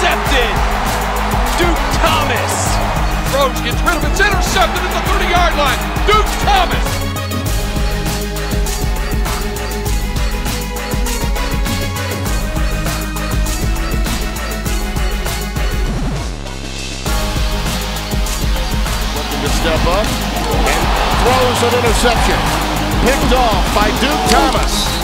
intercepted. Duke Thomas. Roach gets rid of it. It's intercepted at the 30-yard line. Duke Thomas. Looking to step up and throws an interception. Picked off by Duke Thomas.